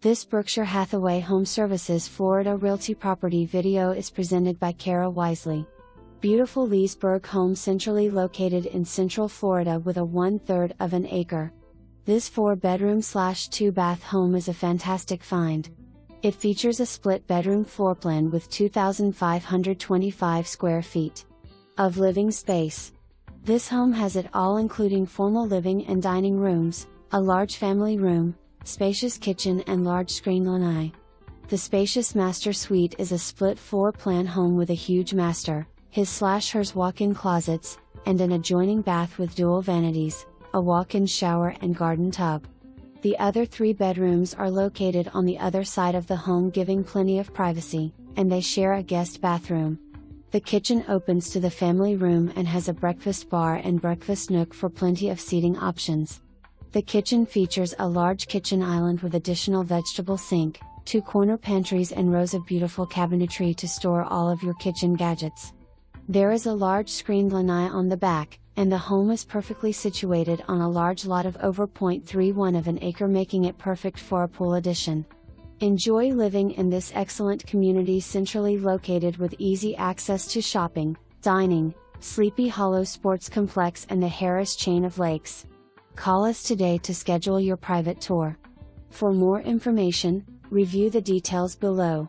This Berkshire Hathaway Home Services Florida Realty property video is presented by Kara Wisely. Beautiful Leesburg home centrally located in central Florida with a one third of an acre. This 4 bedroom slash 2 bath home is a fantastic find. It features a split bedroom floor plan with 2,525 square feet of living space. This home has it all including formal living and dining rooms, a large family room, spacious kitchen and large screen lanai. The spacious master suite is a split floor plan home with a huge master, his slash hers walk-in closets, and an adjoining bath with dual vanities, a walk-in shower and garden tub. The other three bedrooms are located on the other side of the home giving plenty of privacy, and they share a guest bathroom. The kitchen opens to the family room and has a breakfast bar and breakfast nook for plenty of seating options. The kitchen features a large kitchen island with additional vegetable sink, two corner pantries and rows of beautiful cabinetry to store all of your kitchen gadgets. There is a large screened lanai on the back, and the home is perfectly situated on a large lot of over 0.31 of an acre making it perfect for a pool addition. Enjoy living in this excellent community centrally located with easy access to shopping, dining, Sleepy Hollow Sports Complex and the Harris chain of lakes. Call us today to schedule your private tour. For more information, review the details below.